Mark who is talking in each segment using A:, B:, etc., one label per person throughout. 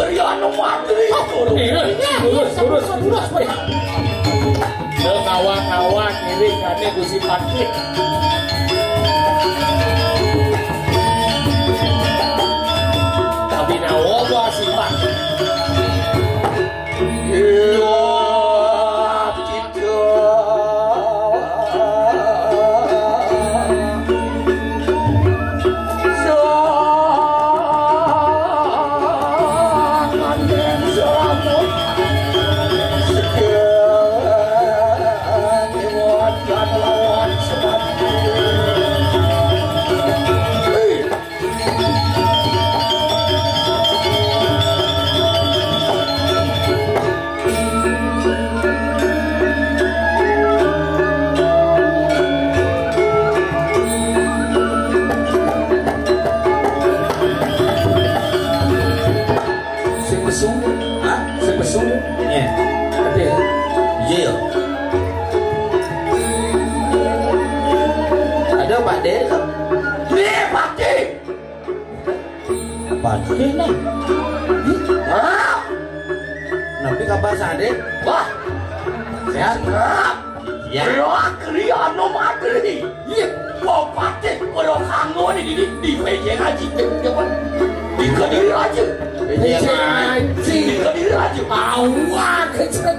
A: Angger ya anu
B: mati. Lurus, lurus, lurus, lurus. Kawan-kawan, ini kami Gusti Patih.
A: Kabar sade? Wah. Sehat? Ya. Ya, kriya no matri. Iya. Kok Pak De kalau kamu nih di di PJ ngaji teman. Di kediri aja. PJ
B: ngaji.
A: Di kediri aja.
B: Awak kecet.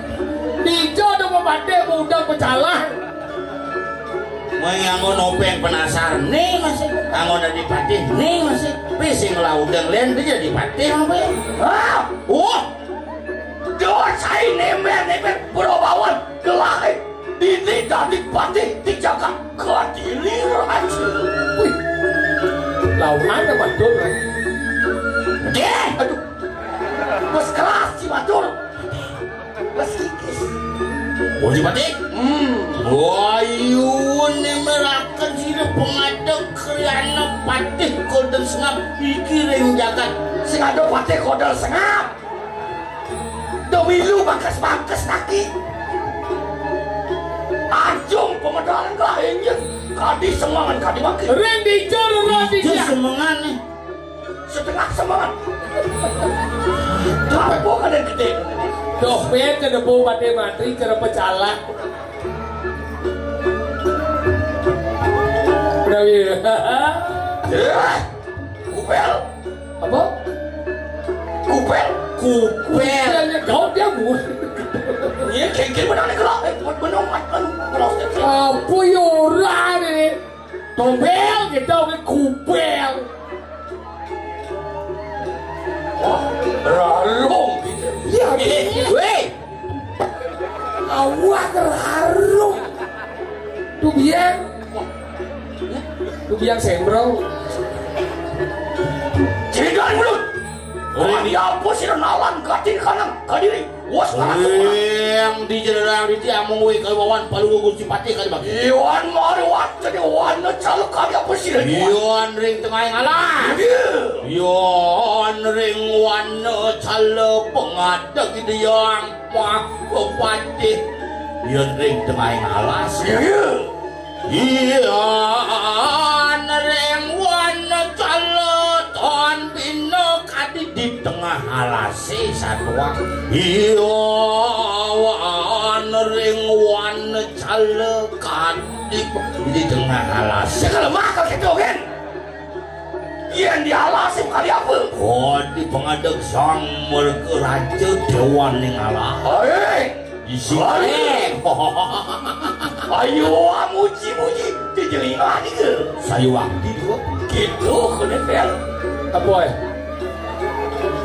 B: Dijo dong pade mudah pecalah.
A: Mau nganggo nopeng penasar nih masih nganggo dari patih nih masih pising laudang lain dia jadi patih apa ya? Ah, wah, dosa ini nemer nemer berobawan gelai ini tadi patih dijaga kediri raja.
B: Wih. Lawan apa tuh?
A: Deh, aduh, bos kelas si batur, bos kikis. Oh si patih? Hmm. Wayun nemerakan sini pengadek kriana patih kodel sengap pikirin jagat. Sing ada patih kodel sengap. Demilu bakas-bakas naki. Anjung pemedalan kahenjen. Kadi semangan kadi makin.
B: Ren dijo ren dijo.
A: semangan nih. Setengah semangan. Apa kan yang gede?
B: Doh pe ke debu pade matri ke pecalah. Brawi.
A: Eh, Kupel,
B: Apa?
A: 股票，
B: 股股票，搞
A: 点股。你也肯给我拿
B: 那个了？哎，我我弄
A: 买，嗯，
B: 老
A: 师。
B: 啊，不要拉的，股票给到个股票。
C: 哇，拉拢，呀你，
A: 喂，
B: 啊，我的拉拢，都别。Tu biang sembrong.
A: Jangan mulut. Ya ampun sira nalan katin kanang gadiri. Wes ana yang di jendela yang diti we kae wawan palu Gusti Pati kae bang. Iwan mari wat jadi wan ne calo apa sira iwan. Ring tengah ngalah. Iwan ring wan ne calo pengadeg di yang pak pati. Iwan ring tengah ngalah. Iwan ring wan ne ton bin kadi di tengah alase satwa iwan ring wan cale di tengah alase kalau makal gitu kan Yang di alase kali apa? Oh, di pengadek sang mereka raja dewan yang alah. Hei, di sini. Ayo, muji-muji, dijelingan nih ke. Saya waktu itu, gitu, kena fel.
B: Apa ya?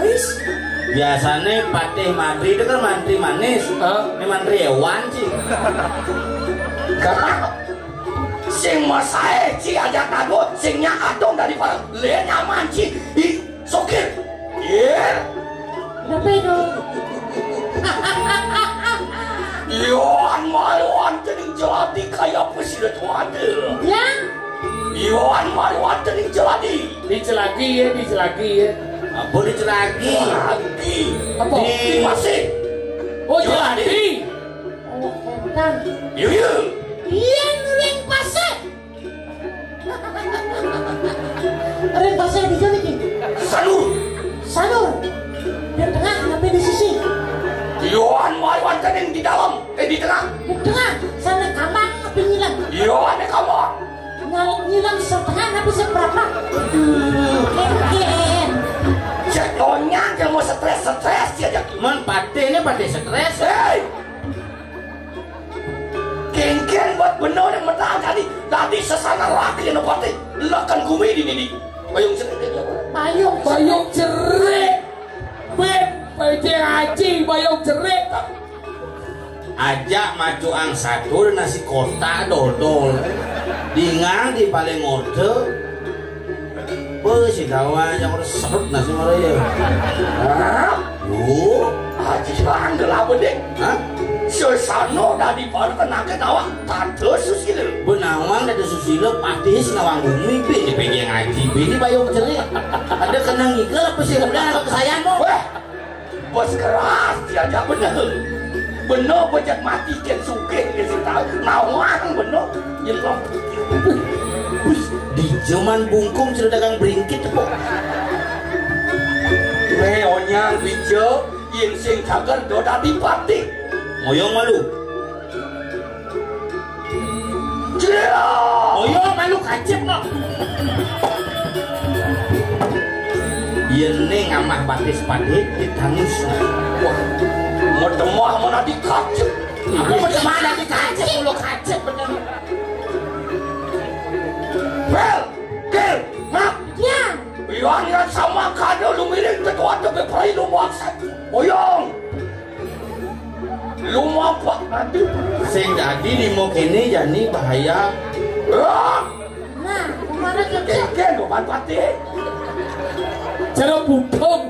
B: guys
A: biasanya patih mantri itu kan mantri manis.
B: Uh.
A: ini mantri hewan sih karena sing masai ci ajak nago singnya adong dari para le manci. i sokir. Iya.
C: Kenapa itu?
B: Yohan maluan tening jeladi kayak pesir tuan Ya? Yohan maluan tening jeladi Dijelagi ya,
A: dijelagi ya Dicelagi?
C: Lagi.
B: Apa?
A: Di
C: Masih.
B: Oh,
A: Jadi.
D: Oh, kentang.
C: Iya, iya.
D: Iya, ring pasir. Ring pasir di mana ki?
C: Sanur.
D: Sanur. Di tengah, tapi di sisi.
C: Yohan Mariwan Kening di dalam. Eh, di tengah.
D: Di tengah, sana kamang tapi nyilang.
C: Yohan di kamar.
D: Nyal, nyilang setengah tapi seberapa? Hmm,
C: mau stres-stres aja.
A: Man pate ini pate stres.
C: Hei! Kengken buat benar yang menang tadi. Tadi sesana laki yang pati. Lekan gumi di ini. Bayung cerita dia.
D: Payung.
B: Bayung cerik. Ben, PJ Haji, bayung cerik.
A: Ajak macuang satu dan nasi kota dodol. Dingang di paling ngode. Wah, si yang ngurus seret nasi ngurus ya.
C: Hah?
A: Wuh,
C: haji jalan gelap deh.
A: Hah?
C: Sesano dari baru tenaga gawang tante susilo.
A: Benawan dari susilo pasti si gawang bumi bi. Bagi yang haji bayu kecilnya. Ada kenang ikal apa sih? Udah nggak kesayang?
C: Wah, bos keras dia aja bener. Bener bocet mati kian suke kian sih tahu. Nawang bener. Ya
A: Allah. Cuman bungkung sudah dagang beringkit kok.
C: onyang bijo, Yin sing cager doda di pati.
A: Moyong malu.
C: Jera.
A: Moyong malu kacip nak. Yen ngamah batis pati ditangis.
C: Wah, mau temu mau nanti kacip.
A: Aku mau temu nanti kacip, Mulu kacip bener.
C: Bel, Gil, Mak,
D: Ya,
C: Iwan yang sama kado lu mirip ketua tepi perai lu maksa. Boyong. Lu mau apa nanti?
A: Sing jadi di mau kene jani bahaya.
C: Ah,
D: nah, ke mana kecil?
C: Kengken lu pati.
B: Cara bukom.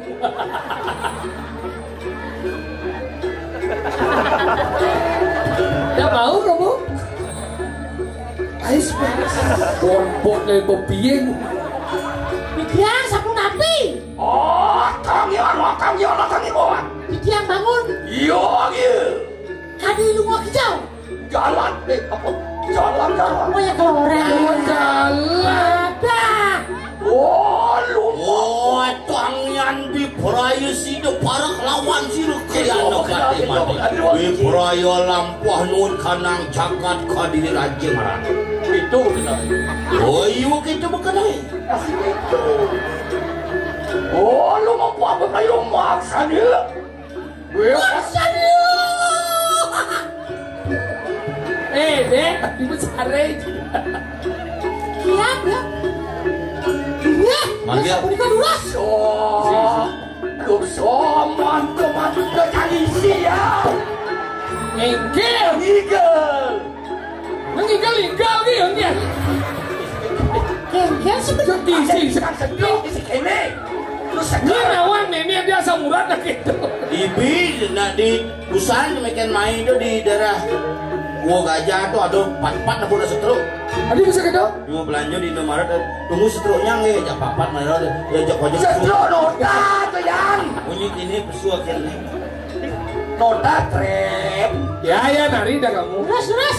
B: Tidak mau kamu? Ais, Bompok dari pepiyeng.
D: Bidian sapu napi.
C: Oh, tangi anu, tangi anu, tangi bawah.
D: Bidian bangun.
C: Iya, iya.
D: Kadi lu mau hijau.
C: Jalan, eh, apa? Jalan, jalan.
D: Oh ya kalau orang.
B: Jalan.
D: Ada.
C: Oh, lu
A: Oh, tangan di peraya sida para lawan sida kaya anak kati mati. Di peraya lampah nun kanang cakat kadiri raja marah.
C: Itu benar.
A: Oh, iya kita berkenai.
C: Oh, lu mau apa kayu maksa dia? Gue
B: Eh, dek, ibu sare.
D: Iya, ya. Iya.
A: Manggil.
D: Sapu nikah dulu.
C: so, kesoman teman kekali siap.
B: Ngengkel.
C: Eagle.
B: Ngengkel, ngengkel ni, ngengkel.
D: Kengkel sebentar.
B: Di sini.
C: Sekarang sedih di sini. Lu
B: ni, dia biasa murah dah gitu.
A: Ibi na di Busan demikian main itu di daerah Gua gajah tuh ada empat-empat na pun setruk.
B: Aduh bisa gitu?
A: Cuma belanja di Indomaret tunggu setruknya nge jak papat mana ya jak wajah
C: Sedro nota tuh yang.
A: Bunyi ini pesu akhirnya.
C: Nota trep.
B: Ya, ya, nari dah kamu.
D: Terus, terus.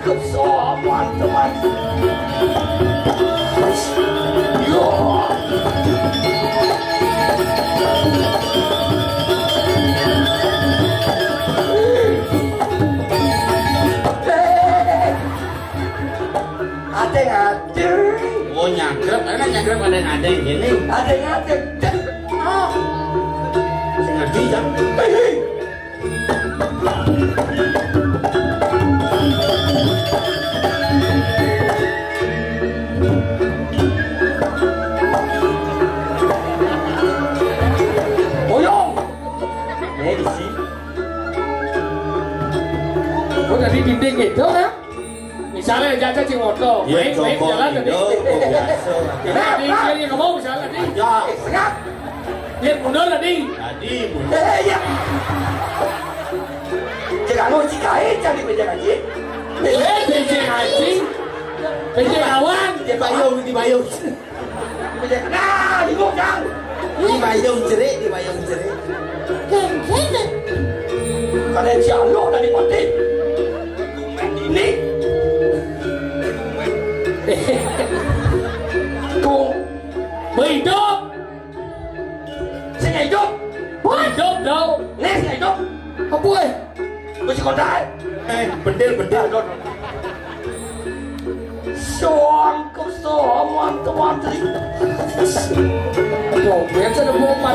C: Ada yang ada, ada yang
A: ada, ada yang ada, ada yang ada, ada yang
C: ada,
D: ada
A: yang ada, ada
C: yang
B: gitu kan misalnya cing moto baik baik jalan tadi jadi di kiri kamu misalnya tadi
A: Ya,
B: lihat mundur tadi
A: tadi
C: Eh, ya. Jangan mau cikain, jangan beja gaji.
B: eh BJ haji BJ kawan
A: di bayung di bayung
C: Beja nah, di gudang.
A: di bayung jerik di bayung jerik
D: Keng keng.
C: Kada jalur dari pati. Cô
D: Mì
C: chốt.
D: Sẽ nhảy chốt. Mì chốt đâu? Nè sẽ
B: nhảy
D: chốt.
B: Không vui.
D: Tôi chỉ còn trái
B: Bình tĩnh bình tĩnh. Luôn Xoan
D: cấp xô
C: hòm hòm cấp hòm thấy Thổ biến sẽ được
D: mô
A: mặt.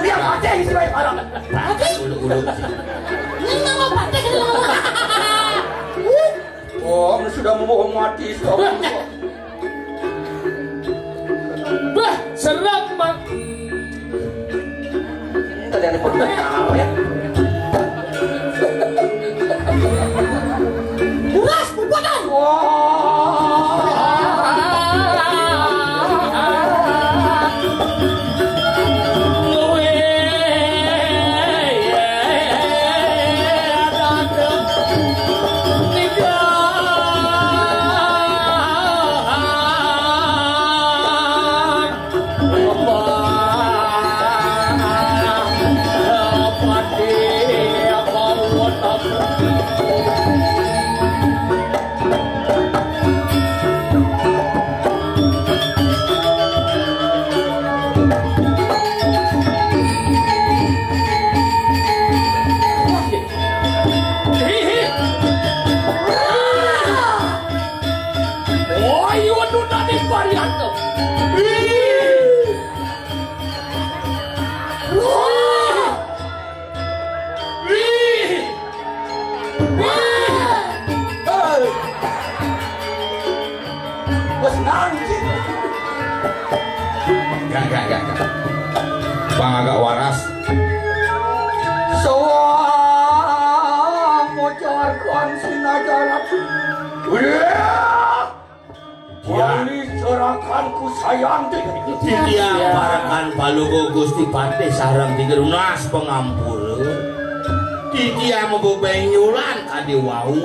D: 우리가 봤대 이
C: 집안에 봐라
B: 봤대? 눈만
C: 봤대 그냥
D: 어? 어?
C: 뭐
A: 마티 있어 뭐? 뭐? 뭐? 뭐?
C: 뭐? 뭐? 뭐? Wali serahkan ku sayang
A: Tidak barakan baluku gusti pate sarang di gerunas pengampul Tidia mau benyulan kadi wau.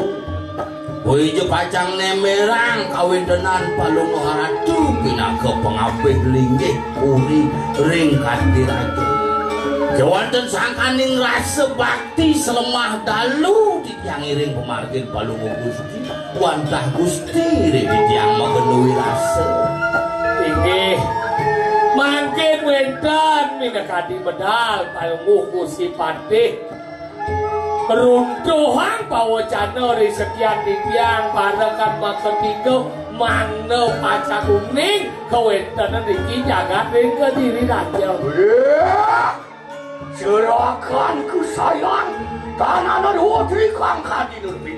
A: Wiju pacang nemerang kawin denan palung haratu Bina ke pengapih linggih puri ringkat diraju. Kewanten sangkaning rasa bakti selemah dalu Tidia ngiring pemargin palung gusti. Wantah Gusti di tiang mengenui rasa.
B: Tinggi Mangkin wentan minakadi medal palunguku si patih Runtuhan pawacana ri sekian titiang parakan maketiga mangno paca kuning kawentanan riki jagat ring ke diri raja
C: Serahkanku sayang. Tanah dua terikan kadi nurbin.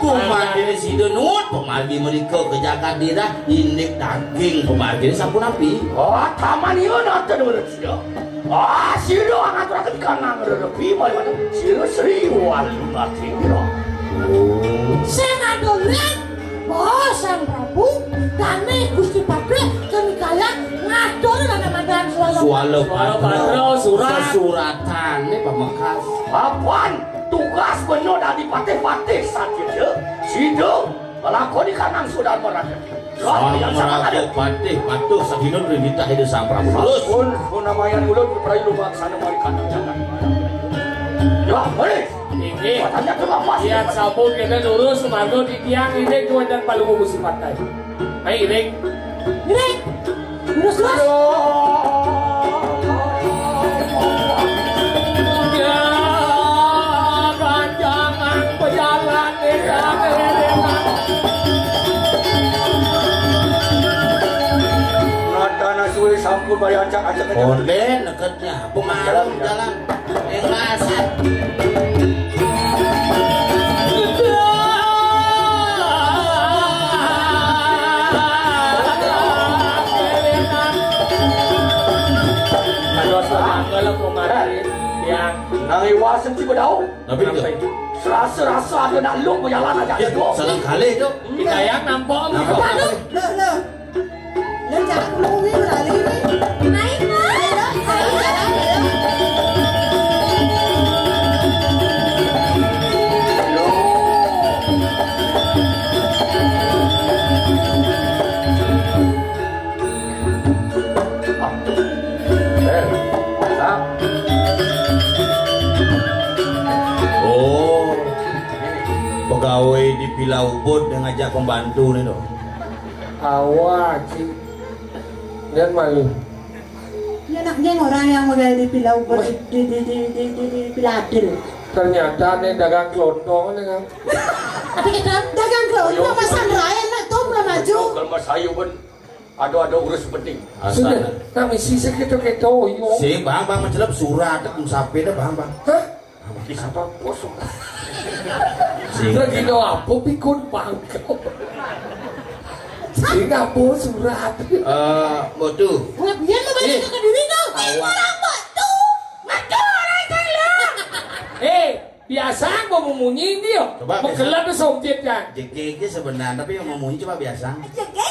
A: kumagir si denut. Pemagi meniko ke Jakarta inik daging. Pemagir sampun api oh
C: ah, taman iyo nata nurut siyo oh ah, siyo angat rakit kanang rupi malimana siyo seri wali mati iyo
D: sen adonan oh Sang Prabu, kami gusti pabrik kami ngatur ngadon dan amadan
B: suwalo patro
A: suratan suratan pemekas
C: apaan? Tugas benar dari patih-patih saja je. Sidang melakoni kanang sudah merata.
A: Sang merago patih patuh sadina rinita hidup sang Prabu Lulus.
C: Pun pun namayan ulun perayu lumak sana mari kanang jangan. Ya, mari.
B: Ini
C: Matanya tengah pas.
B: Lihat sabun kita lurus Margo di tiang ini tuan dan palu musim pantai. Hai Iring.
D: Rek, lurus lurus.
C: Aja.
A: Neketnya pemarem jalan.
B: Yang
C: Nang iwasan bedau.
A: Tapi itu
C: Serasa-rasa ada nak lu berjalan aja
A: salam kali itu.
B: kita yang nampak
A: Nampak.
D: Jangan.
A: Ubud yang ngajak pembantu nih dong.
B: awak sih dan malu
D: Ya anaknya orang yang udah di Pilau di di di di di di, di Piladil.
B: ternyata nih dagang kelontong nih kan
D: Tapi kita dagang kelontong masan raya nak tuh belum maju.
C: kalau mas sayu pun ada-ada urus penting.
B: sudah kami sisa kita kita yo
A: Si bang bang mencelap surat dah bang bang.
B: hah
C: Di siapa kosong.
B: No apa pikun bangkau Ini ngapur surat
A: eh mau tuh.
D: Ngapain lo balik ke diri tuh?
A: Awak.
D: Orang batu. Maju orang kaya.
B: Eh, biasa gua memunyi dia.
A: Coba,
B: Mau kelap tuh somjet kan.
A: JKG sebenarnya tapi yang mau coba biasa.
D: Jaga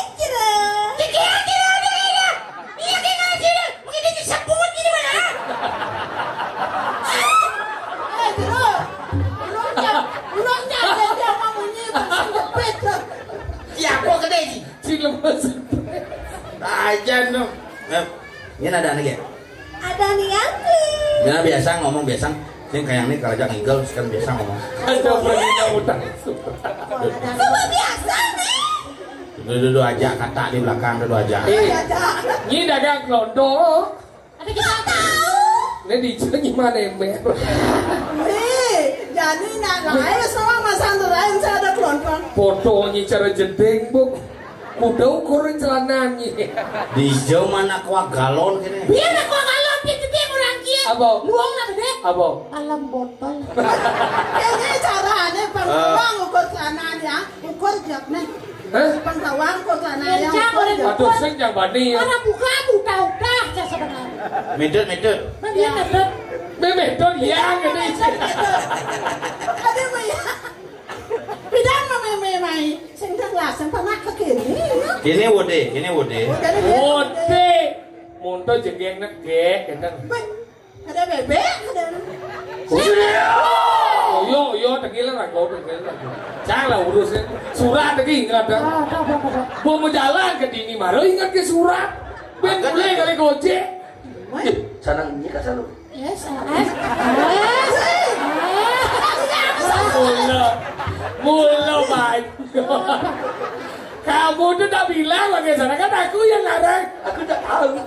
A: Aja dong. Ini ada nih ya.
D: Ada nih Angli.
A: Jangan biasa ngomong biasa. Ini kayak ini kalau jangan ngigel sekarang biasa ngomong.
B: Ada perginya utang.
D: Sama biasa nih.
A: Duduk-duduk aja kata di belakang duduk aja.
B: Ini dagang kelontong.
D: Tapi kita tahu.
B: Ini di sini mana ember.
D: Hei, jadi nak lain sama mas Andra yang saya ada kelontong.
B: Fotonya cara jedeng bu. Udah ukuran celananya.
A: Di jauh mana kuah galon gini.
D: Biar aku kalau dia orang kia.
B: Apa?
D: Luang nak deh.
B: Apa?
D: Alam botol. Kayaknya caranya pengawang ukur celananya, ukur joknya.
B: Hah?
D: Pengawang ukur celananya.
B: Aduh, sing yang bani ya.
D: Orang buka buka udah saya sebenarnya.
A: Medut medut.
D: Mana dia medot?
B: Memang tuh yang gede.
D: Ada maya. Bidang mama memai. Sing kelas, sing pernah ke kiri.
A: Kini wode, kini wode.
B: Munto jengeng nak ge, kena.
D: Ada bebek, ada.
B: Yo yo tegila lah kau tegila. Janganlah urusin surat lagi ingat dah.
D: Ah.
B: Mau menjalan ke dini maro ingat ke surat. Ben boleh kali gojek.
C: Sanang ini kan selalu.
D: Yes, yes. Yes.
B: Mula, mula baik. Kamu tuh udah bilang bagi sana kan aku yang larang.
C: Aku tak tahu.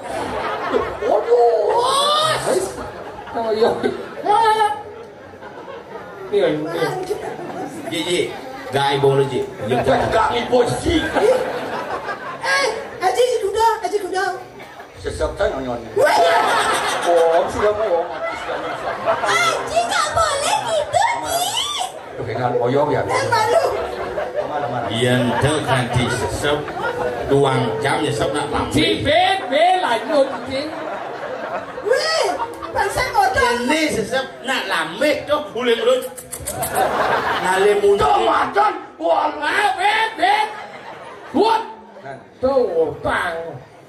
C: Waduh.
B: Oh yo. Nih, nih.
A: Ji gai bong lu ji. Cakap.
C: Gak imposi.
D: Eh, Haji kuda, Haji kuda.
C: Sesat saya nyonya. Oh, sudah mau.
D: Haji nggak boleh gitu nih.
C: dengan oyong ya.
A: Yang dengan di sesep tuang jam ya sesep nak lampu.
B: Cipe, be lanjut.
D: Wih, bangsa kota.
A: Ini sesep nak lampu itu boleh merut. Nale muda.
C: Tuh macan,
B: wah, be, bet. buat. Tuh,
A: bang.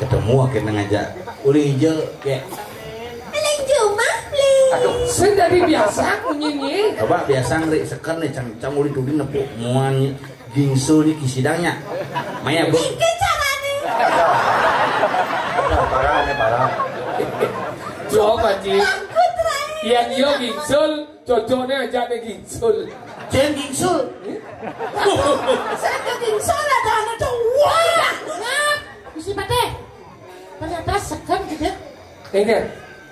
A: ketemu akhirnya ngajak uli hijau
D: please.
C: Aduh.
B: Saya dari biasa kunyinya.
A: coba biasa ngeri sekan nih cang cang uli nepuk muan gingsu di kisidangnya maya bu
D: Ini caranya.
C: Parah, ini parah.
D: Aku terakhir.
B: Yang dia gingsul, cocoknya aja nih gingsul.
A: jen gingsul
D: Saya keting salah dan ada wah. Ngap. Isi pate. Ternyata sekan gitu.
B: Ini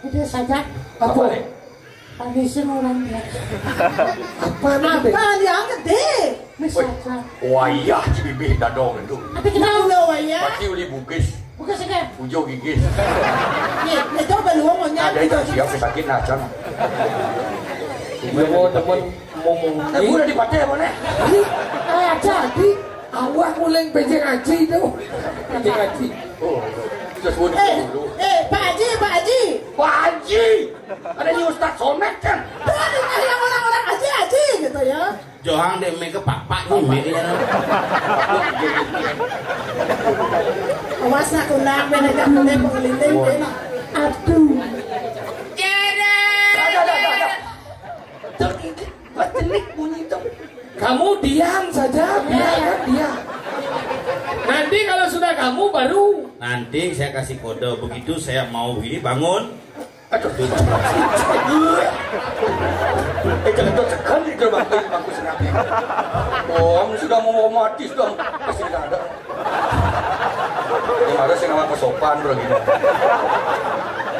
D: Itu saja.
B: apa?
D: Panisin orang dia.
B: Apa nih?
D: Apa yang gede? Misalnya.
C: Wayah cibibih dadong itu.
D: Tapi kita udah ya.
C: Pasti uli bugis.
D: Bukan sekan.
C: Ujo gigis.
D: Nih, itu beluang mau
C: Ada
D: nyampe.
C: itu siap sakit nacan.
B: Dia mau temen ngomong.
C: Aku udah dipakai apa nih?
D: Ah, jadi.
B: Awak mulai pejeng ngaji itu. Pejeng ngaji.
C: Oh,
D: Eh,
C: dulu.
D: eh, Pak Haji, Pak Haji.
C: Pak Haji, ada ini Ustadz Somet kan?
D: Tadi yang orang-orang Haji, Haji gitu ya.
A: Johang deh mereka pak nih
D: Awas nak kunang, kena. Aduh.
C: Tuh.
B: Kamu diam saja, biarkan dia. Nanti kalau sudah kamu baru
A: nanti saya kasih kode begitu saya mau gini bangun
C: Aduh, eh jangan tuh sekali ke bangku bangku senapnya. Oh, om sudah mau mati sudah pasti tidak ada. Yang ada sih nama kesopan bro gini.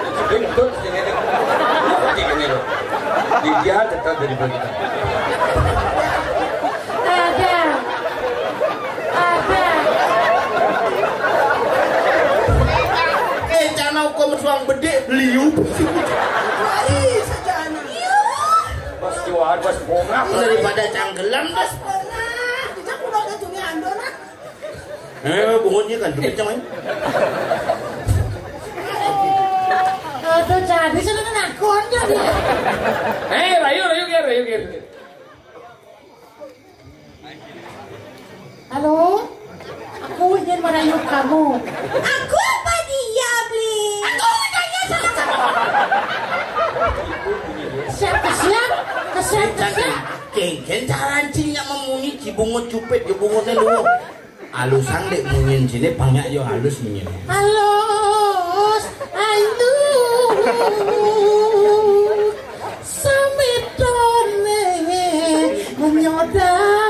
C: Jadi itu sini nih, seperti ini loh. Dia tetap dari begitu.
D: Ada. Ada.
A: Eh cana hukum suang bede liu
D: Mari saja anak.
C: Pas jiwaan, pas bongak.
A: daripada canggelam
D: Mas
A: das
D: pernah. Kita pulang ke dunia ando nak.
A: eh bungunya kan tuh macam ini
D: Aduh, jadi sudah nakon jadi.
B: Eh, rayu, rayu, rayu, rayu, rayu.
D: Halo? Aku ingin merayu kamu. Aku apa Siap kesiap, kesiap
A: kesiap. Kengkeng jalan cing yang memuni cibungut cupet cibungutnya dulu. Alusan dek mungin cini banyak yo halus mungin.
D: Halus, halus. Sampai tone menyodak.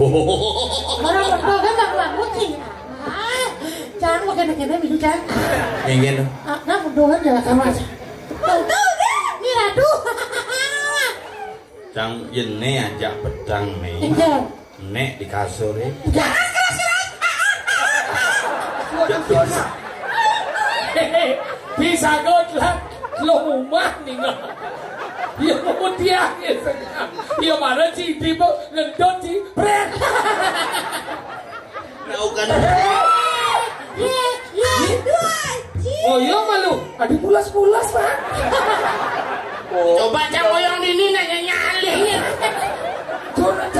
D: Orang kan. Ah, Jangan mau kena-kena jangan. Ah, Nah, jangan aja. Radu.
A: cang jene ajak pedang nih nek di kasur eh
D: Enggak.
B: Hehe, bisa telah lumah nih? Ya mau dia ya senang. Ya mana sih tiba ngendot sih, pret.
A: Naukan.
B: Oh iya malu, ada pulas-pulas pak.
A: coba cang oyong dini nanya nyalih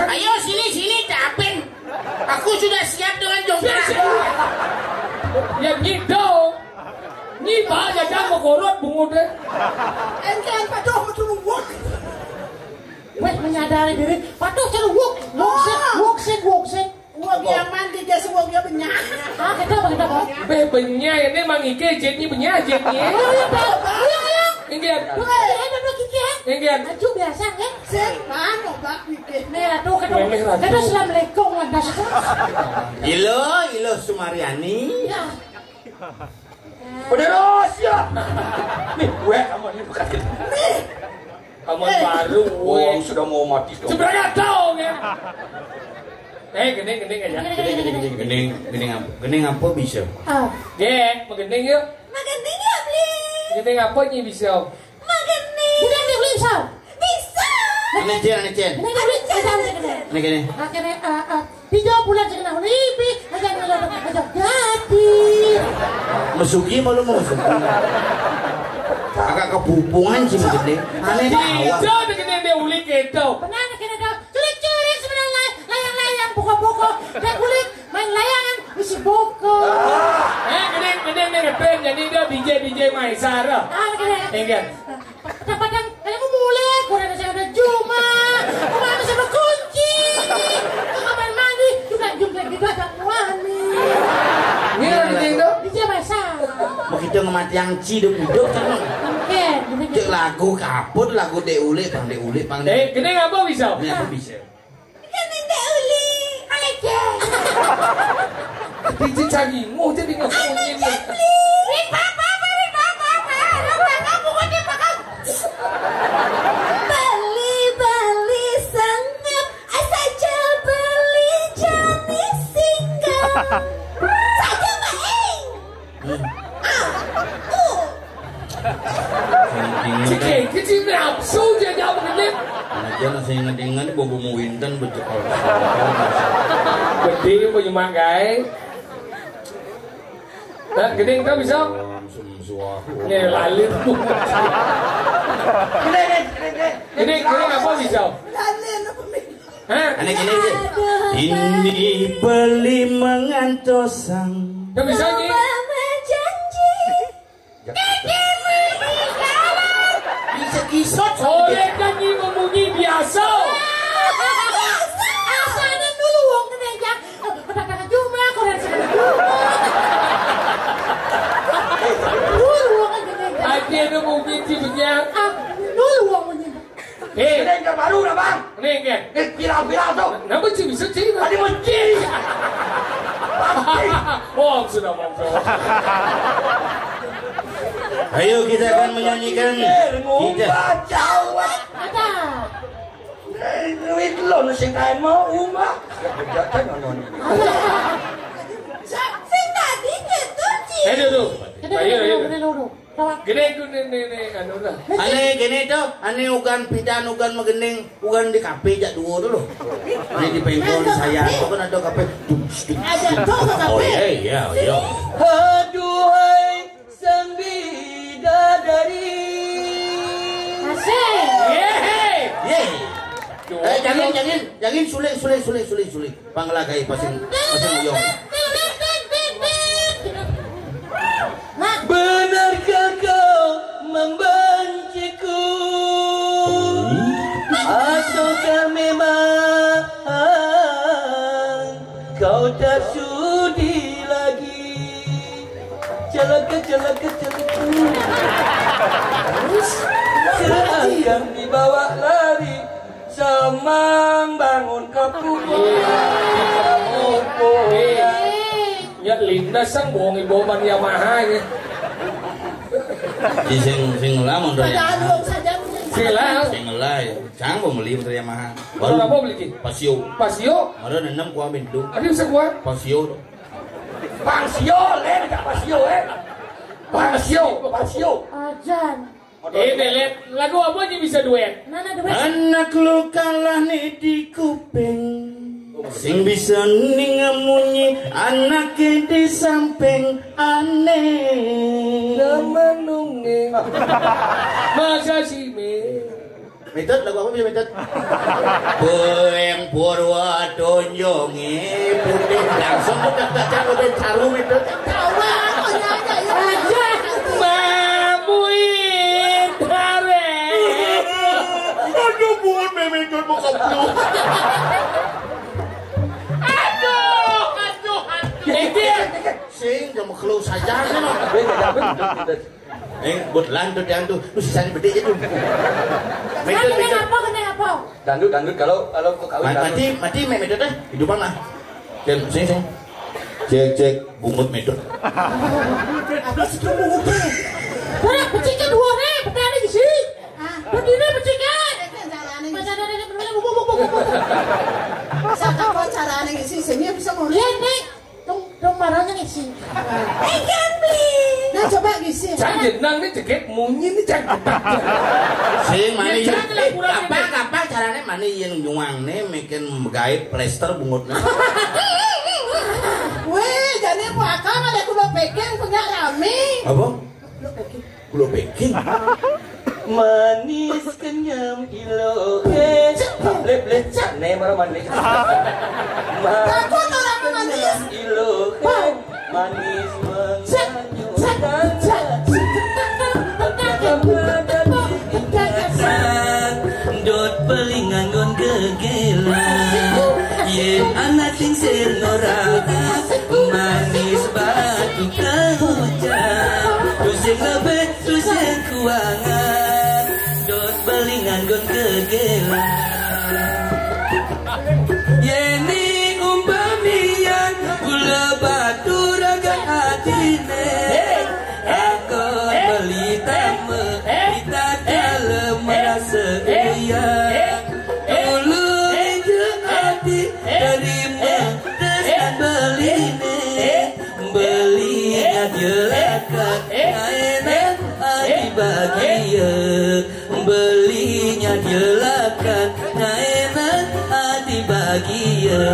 A: ayo sini sini capin aku sudah siap dengan jomplang
B: Ya gitu. Ni ba ya jangan korot bungut deh.
D: Engkan paduh wok. Wes menyadari diri. Paduh cara wok. Wok sih, wok sih, wok sih. Wok yang mandi dia semua dia banyak. Ah, kita apa kita apa?
B: Be benya ini jetnya benya jetnya.
D: Ya.
B: ingin.
D: Aju biasa ya. Sen, mana bak. Nih,
B: Memeh, Ratu.
D: kata assalamualaikum, lantas.
A: ilo ilo Sumariani
D: Ya.
C: Udah rahasia. Nih, gue kamu ini bukan
B: Kamu baru,
C: Om
B: weh.
C: sudah mau mati sudah.
B: Sebenarnya tahu ya. Eh, gening gening aja.
D: Gening, gening, gening.
A: Gening, gening apa? Gening apa bisa?
D: Ah.
B: Ge, magending yuk.
E: Maganing ya, Bli.
B: Gening apa nyi bisa?
E: Maganing.
D: Gening dia beli bisa.
E: Bisa.
A: Ane cen, ane cen.
D: Gening dia beli bisa. Gening.
A: Ane gini.
D: Akhirnya ah ah. Tiga bulan sekarang lipi. Aja ngelok aja jadi.
A: Masuki malu mau masuki. Agak kebupungan sih gede. Ane
B: Itu
A: tawa.
B: ada gening dia ulik itu.
D: Benar kena dah. Culik-culik sebenarnya layang-layang poko-poko. Dan kulit main layangan isi boko.
B: Eh, gening gening dia ngetren jadi dia DJ DJ Maisara.
D: Ah, kena.
B: Enggak.
D: Padang-padang kalian mau mulai, kurang saya ada Juma, ke mana saya kunci, ke kamar mandi, juga juga juga tak wani.
B: Ini gening tuh.
D: Dia masa,
A: Ngemati yang ciduk hidup kan. Cek lagu kaput, lagu deule, bang deule, bang
B: Eh, gening apa bisa?
A: Ini apa bisa?
E: Maganing dek uli. Aja.
B: DJ canggihmu jadi nafsu dia jauh gening.
A: Aja nasi ngedengan bobo mau winten becek
B: Gede punya manggai. Nah, gening tuh bisa? Nih lalit bu.
C: Gening, gening,
B: Gening, gening apa bisa?
E: Lalin apa nih?
B: Hah?
A: Ane gini aja. Ini beli mengantosang.
B: Gak bisa nih. Oleh kan nih ngomongnya biasa.
D: asalnya dulu wong kena ya, kadang-kadang Juma, kurang saya ada Juma. Dulu wong kan kena ya,
B: Ada yang ngomongnya cibinya.
D: ah, dulu wong punya.
B: Eh,
C: gening ke baru dah bang.
B: gening kan?
C: Ini viral-viral tuh.
B: Kenapa sih bisa ciri?
C: Tadi menciri.
B: Oh, sudah mau
A: Ayo kita akan menyanyikan kita.
C: Jawa.
D: Ada.
C: Duit lo sing kain mau nonton.
E: Tadi.
B: Eh, dulu.
D: Kena
B: Ayo, ayo. Gede ku anu lah.
A: Ane gini tuh, ane ugan pidan, ugan magening, ugan di kafe jak dua dulu. Ane di pengkol saya, kan ada kafe.
D: Ada dong ke
A: Oh
D: kafe.
A: iya iya iya.
C: Aduhai sang bidadari.
D: Asik.
B: Yeay.
A: Ye. Eh jangan jangan jangan sulit sulit sulit sulit sulit. Panglagai pasing pasing uyong.
D: Nah,
C: Benarkah kau membenciku? Ataukah memang kau tak sudi lagi? Celaka, celaka, celaka. Seakan dibawa lari Semang bangun kapukul
B: Eh, ya Linda sang bohong ibu ban Yamaha ya.
A: Di sing sing lamun do
D: saja
A: ya.
D: dong, saja
B: Sila.
A: Sing lai, cang beli motor Yamaha.
B: Baru apa beli ki?
A: Pasio.
B: Pasio.
A: Mara enam kuah bintu.
B: Ada bisa gua.
A: Pasio.
C: Pangsio, len gak pasio eh Pangsio, pasio
D: Ajan.
B: Eh, Belet, lagu apa aja bisa duet?
D: Nana duit.
A: Anak lu kalah nih di kuping Sing bisa ningamunyi anaknya di samping aneh
B: Nama nungeng. Masa sih
A: Metode lagu apa bisa? Boeng purwa donjongi putih langsung udah tak cari udah
D: Kawan, kau nyanyi ya. Ajan.
B: Mamuin tarik.
A: Aduh buat memetode mau
B: Aduh, aduh, aduh. Dia.
A: Sing kamu keluh saja Eh buat lantur yang tuh lu sisanya beda aja tuh
D: Nah,
A: Metode metode
D: apa, kena apa?
C: Dangdut, dangdut kalau kalau kau kawin
A: Ma- mati mati me metode hidupan lah dan sing sing cek cek bungut metode
D: Apa sih kamu ngomong? Boleh, pecikan dua nih, petani di sini. Berdiri pecikan. Macam ada ada bubuk bubuk bubuk.
E: Saka kau carane ngurus. Ya, Nek. Dong, dong marahnya ngisi.
F: Ikan
E: Nah, coba ngisi.
B: Jangan nang ini cekek munyi ini jangan.
A: Sing mani
B: Ya,
A: apa apa carane mani yang nyuangne bikin gaib plester bungutnya.
E: Weh, jadi mau akal ada kulo peking punya kami.
A: Apa? Kulo baking.
C: Manis kenyam ilo he Lep lep cane marah manis
E: Takut orang manis.
C: ilo he Manis anak ting sir norakan Manis batu kuangan. Dot pelingan gon gegelan Belinya jelakan Enak hati bahagia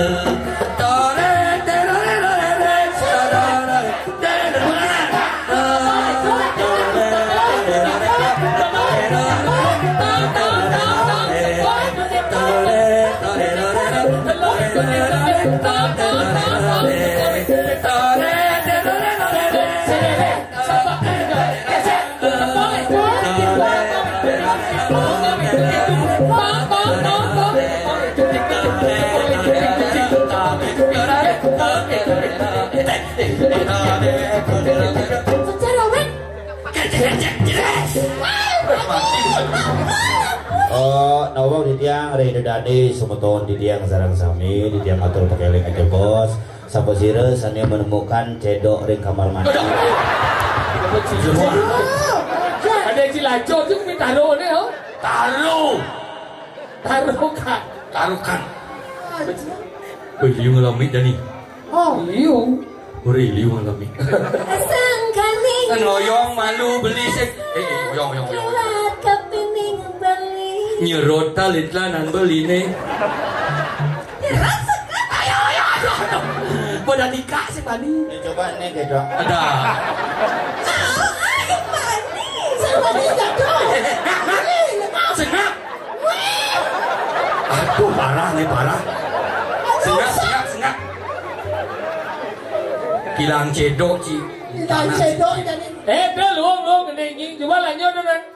A: di tiang ada dade semeton di tiang sarang sami di tiang atur pakai link aja bos. Sapa sire sania menemukan cedok ring kamar mandi.
B: Ada cilaco tu mi taruh ni oh.
C: Taruh,
B: Taruh kak.
C: taruhkan. Beliau ngalami dah ni.
E: Oh,
B: Iyo.
C: Uri liu ngalami.
F: Asang kami.
C: Ngoyong malu beli sek. Eh, eh,
F: kepiting beli.
C: Nyerot talit lanan beli ni. Pada nikah sih.
A: Ini coba nih cedok.
C: Ada.
E: sama dia jatuh.
C: Sengat. Aduh parah nih parah. Sengat, sengat, sengat. Kilang cedok ci.
E: Dan cedok jadi
B: Eh, dah luang luang ni ni cuba lanjut dah.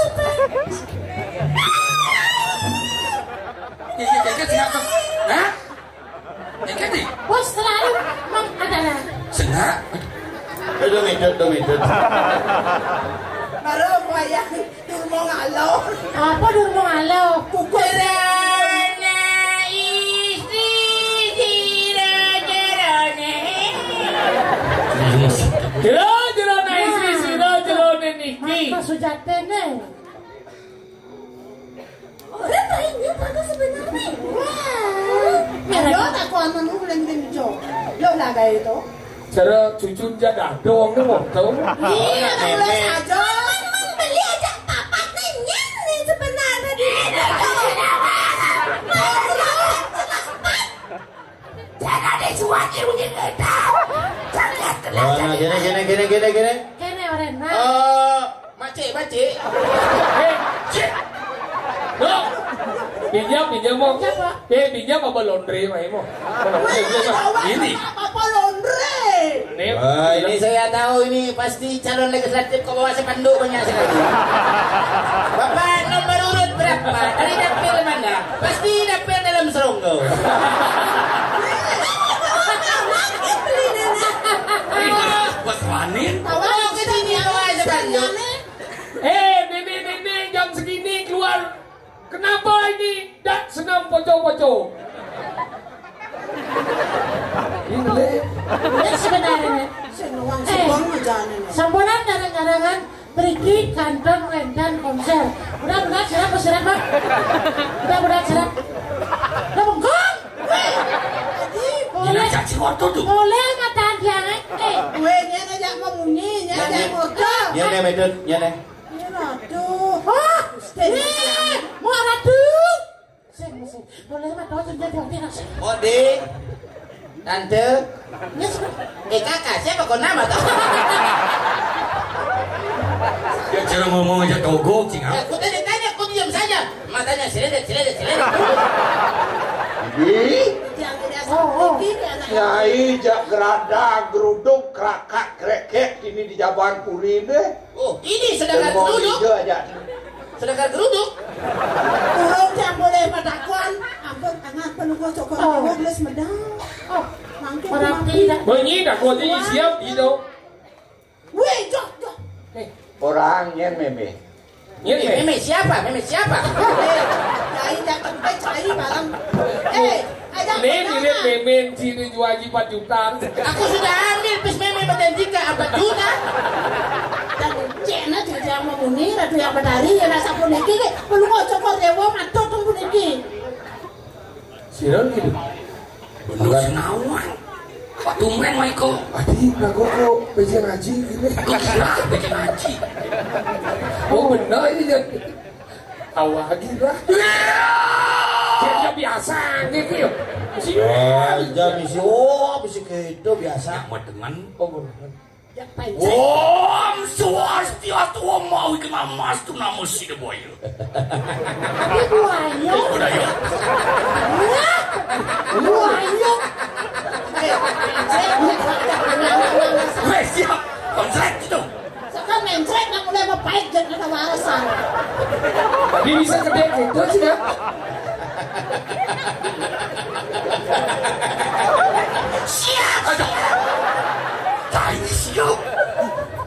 C: Ya, ya, ya, ya, sengat. Hah? Ya, kan ni?
E: Bos selalu mam ada lah.
C: Sengat.
A: Dua minit, dua minit.
E: Baru bayar tur mau ngalau. Apa tur mau ngalau? Pukul
B: Jero jero na istri siro jero ni niki.
E: Mama sujate
F: ingat aku sebenarnya.
E: Gaya.
B: Cara cucu jaga doang mau tahu.
E: Iya, boleh saja.
F: Memang beli aja papat nih nih sebenarnya di Jangan disuaki punya kita. Jangan
A: Oh, nah, gini, gini, gini, gini, gini.
E: Kene orang nah.
A: Oh, macik, macik.
B: Eh, cik. No. Pinjam, pinjam mau. Eh, pinjam apa laundry mau?
C: Ini.
E: Apa laundry?
A: Wah, ini saya tahu ini pasti calon legislatif kau bawa sepanduk banyak sekali. Bapak nomor urut berapa? Dari dapil mana? Pasti dapil dalam kau.
C: buat panin
D: Tahu kita ini awal sebenarnya.
B: Eh, Kenapa ini tak senam pocong-pocong? Ini
D: Ya sebenarnya. Eh. Samponan kadang-kadang pergi kantong rentan konser. Mudah-mudahan serap serap pak. Mudah-mudahan serap. Lah bengkong. Boleh.
C: caci waktu tuh
D: tiang eh.
E: Gue nya ngajak mau bunyi, nya motor.
A: Ya nih ya.
E: Ya.
D: Oh, eh, mau ratu. Sing, sing. Tiang sing.
A: Odi, tante,
D: Yes.
A: eh kakak, siapa kau nama tuh?
C: ya cara ngomong aja togok cing
A: Ya, aku tadi tanya, kau diam saja. Matanya seledek.
E: Yang ini asal
D: Oh, oh.
G: Nyai jak gerada geruduk kerakak kreket ini di Jaban Puri deh.
A: Oh, ini sedangkan geruduk, sedangkan geruduk.
E: Turun tak boleh padakuan.
D: Orang.
B: Bunyi dah kau jadi siap.
E: Weh, jok jok.
G: Orangnya meme.
B: Ini
A: Meme siapa? Meme siapa?
E: Cai tempe cai barang. Eh,
B: Ini
E: medang.
B: memen sini jual 4 juta.
A: Aku sudah ambil pis meme berjanjika apa juta.
E: Dan cena tidak mau bunyi, ratu yang berdari ya rasa puniki. Penunggu cokor dewa matut tung puniki.
B: Siron gitu.
C: bener senawan Tumben Maiko
B: Adi, aku kok PC ngaji
C: kira bikin ngaji
B: Oh benar ini jadi. Awak gila. Kayaknya biasa gitu ya.
A: Ya, misi oh, misi gitu biasa.
C: Sama dengan
B: Oh
E: pai
C: Om Swastiastu Om mau kena mas tu nama si de boy.
D: Buaya.
C: Udah ya.
D: Buaya.
C: Wes siap. Konslet itu.
E: Sekarang mencret nak mulai membaik jadi kewarasan.
B: Dia bisa gede gitu sih ya.
C: Siap aja. Cai siap.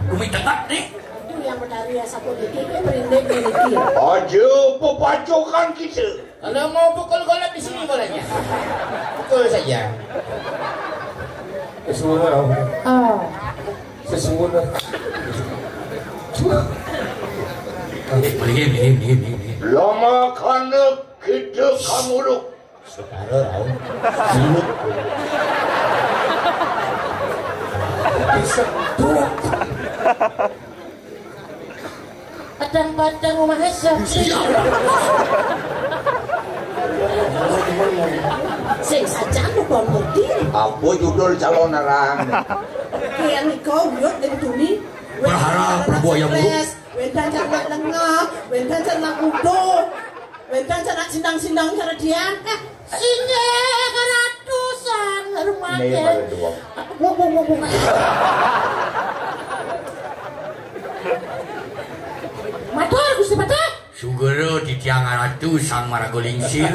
C: Umi tengah
E: ya sapu diki, perindek diki.
G: Aja pepacokan kita.
A: Kalau mau pukul golap di sini bolehnya. Pukul saja.
B: Sesungguhnya,
D: Oh.
B: sesungguhnya.
C: Beli beli beli beli.
G: Lama kana kita kamuruk.
A: Sekarang tahu. Silut.
B: Bisa.
D: Atang batang umahasap.
E: Sing sajane kon mudi.
G: Apa judul calon narang?
E: Ki iko kau yuk dan.
C: Berharap perbuah yang
E: buruk. Wendang jangan lengah, wendang jangan kudo, wendang jangan sindang-sindang cara dia.
D: Sini
G: ratusan
D: hermanen. Mau mau mau. Matur.
C: Sugero di tiang ratu sang maragolingsir.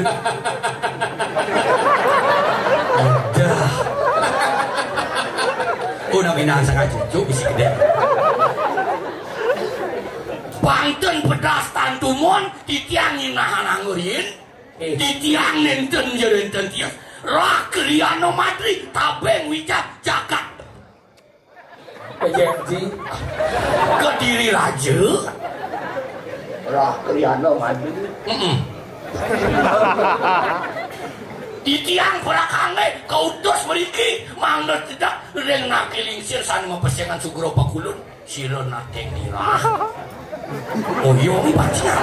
C: Udah. Udah minang sangat cucu bisi gede. Banten pedas tantumon di tiang inahan anggurin. Di tiang nenten jerenten tias. Rakriano matri tabeng wijak jagat.
B: Pejanji.
C: Kediri raja.
G: Lah
C: kriyana mandeg. Titiang para kange kaudus mriki mangnes tidak ring nakilingsir san mepesengan sugro pakulun sira nate dira. Oh iya pancen.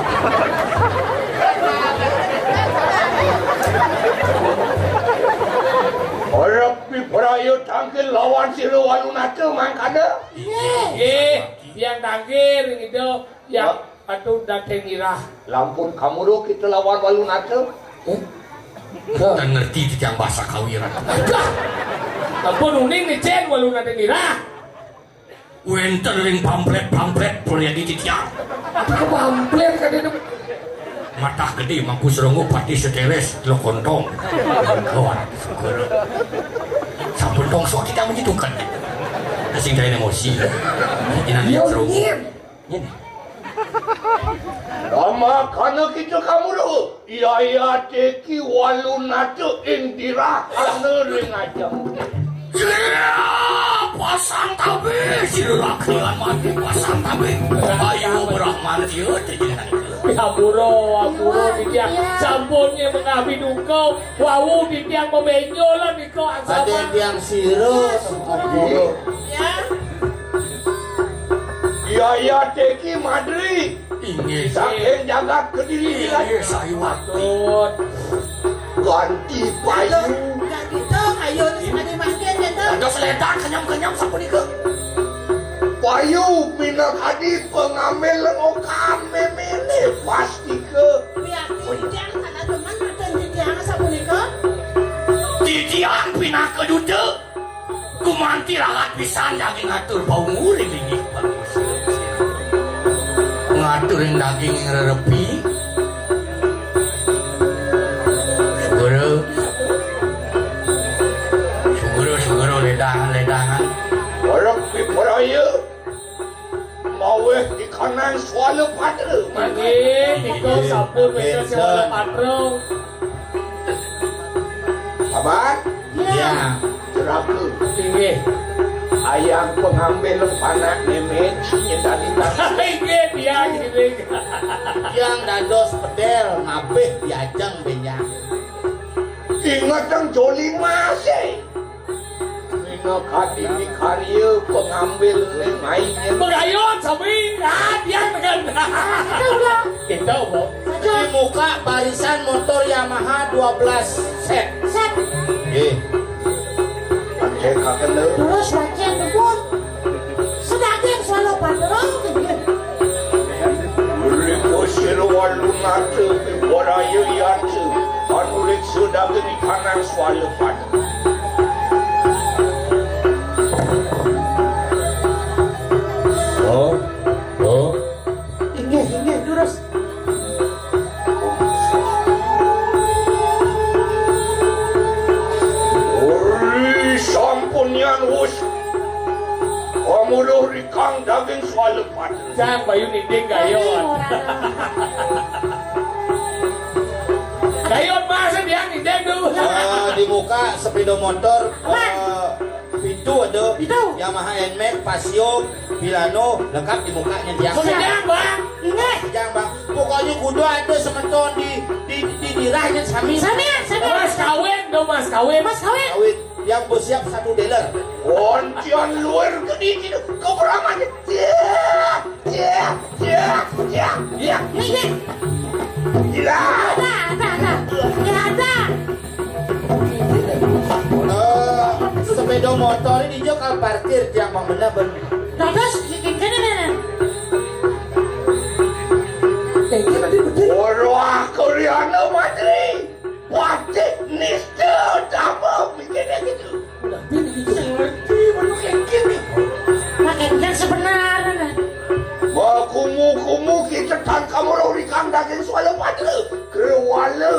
G: Orang di perayu tanggil lawan si lawan nate mangkade.
B: Ih, yang tanggil itu yang atuh dateng irah.
G: Lampun kamuruk kita lawan walu nate.
B: Eh,
C: dan ngerti di tiang bahasa kawiran.
B: Ampun uning nih cen walu dateng irah.
C: winter ring pamflet pamflet proyek di tiang
B: Apa kebamplir kan itu?
C: mata gede mampu serungu pati seteles lo kontong kawan sampun tongso tidak menyitukan asing dari emosi. Ini dia serungu. Ini
G: Lama kana kita kamu lo, iya iya teki walu nato indira kana ring aja.
C: Ya, pasang tabe sila kalian mati pasang tabe ayo berahman dia terjadi
B: Apuro, apuro di tiang sampurnya mengabi duko, wawu di tiang memenyolan di kau
A: Ada yang sirus.
E: Ya.
G: Iya teki madri,
C: ingin
G: saking jaga kediri
C: saya waktu
B: Tut,
G: ganti payu.
E: gitu, ayo di sini makin gitu.
C: ada seledak kenyam-kenyam sapu nika
G: Payu minat hadi pengambil okame mele pasti ke.
E: Biar tiang karena teman
C: pinah ke dude. Kumanti ralat pisan daging ngatur bau nguring ini ngatur ing daging ing rerepi Sugoro Sugoro sugoro ledangan ledangan
G: Orang pi peraya Mawe ikanan suala
B: patro Mange Niko sapu besa suala patro
G: Sabar.
A: Iya.
G: Terapu
B: Nggih.
G: Ayam pengambil panak nemecinya tadi tadi.
B: Tinggi dia gini.
A: Yang dados pedel ngabeh diajeng benyang.
G: Ingat yang joli masih. Mina kadi di karya pengambil mainnya.
B: Pegayut sabi, ah dia dengan. Kita mau.
A: Di muka barisan motor Yamaha 12 set.
D: Set,
A: Eh.
D: Terus bagian debun. Sedaging selalu patrong.
G: Mereka sirwalu nata piperaya yata. Anulik sudah di kanan suara pada. Loh rikang daging pada.
B: Jangan bayu ninding gayot. Gayot masa dia ninding dulu.
A: Eh, di muka sepeda motor eh, pintu ada
D: Pintu.
A: Yamaha NMAX Pasio Milano lengkap di mukanya dia
B: Sejam bang.
D: Ingat,
A: bang pokoknya kudu ada sementon di di di dirahnya sami
D: Samir.
B: Mas kawin dong mas kawin.
D: Mas kawin.
A: kawin yang bersiap satu dealer
G: Oncian luar gede itu keberangan. Ya, ya, ya, ya, ya,
D: Ingat,
G: gila.
D: ada, ada, ada. Ada.
A: Eh, sepeda motor ini juga kan parkir yang bang bener bener
D: Nah, terus, ini, ini, ini.
G: Wah, Koreana Madri. Wajib nista utama
D: cetan kamoro
G: ri kandang sing suwale padhe grewale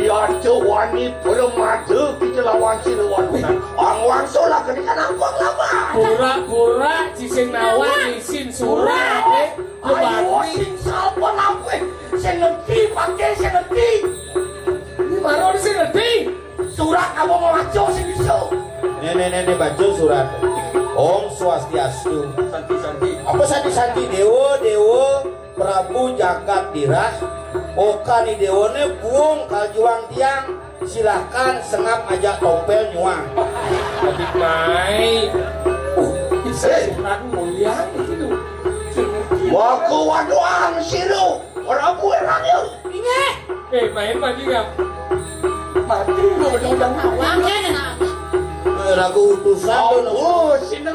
G: iya wani pole madhe pite lawan sing wani ang wangso lah kene kan angkong lama
B: pura-pura sing nawar isin surat eh.
G: ayo sing sapa nawe sing ngerti pake sing ngerti.
B: Iki maron sing ngerti?
G: Surat apa mau maco sing iso.
A: Nene nene baju surat. Om Swastiastu apa santi santi dewo dewo Prabu Jagat Dirah Oka ni dewo ne buung kaljuang tiang silahkan sengap aja tompel nyuang
B: Tapi mai. Uh,
G: Eh.
B: surat mulia itu.
G: Waku waduang siru. Orang buah rangil.
D: Ingat,
B: Eh main mati nggak?
G: Mati lu udah
D: awang ya,
A: lagu utusan.
G: Oh,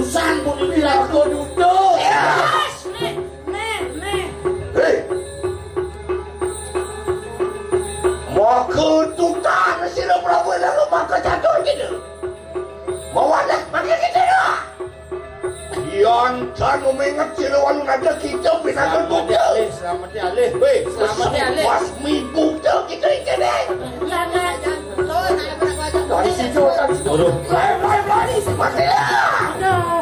D: urusan bu ini lah
A: kau duduk.
D: Yes, me, me, me.
G: Hey, mau ke tukar si lo prabu lalu mau ke jatuh gitu. Mau ada mana kita ya? Yang kan mengingat si lo ada kita bina
A: ke. Selamat ya, Ali. Selamat ya, alih.
G: Wasmi buka kita ini.
D: Jangan, jangan. Tuh, saya berapa. 哪里
E: 行？就我上
A: 去
E: 走。来来
G: 来，你？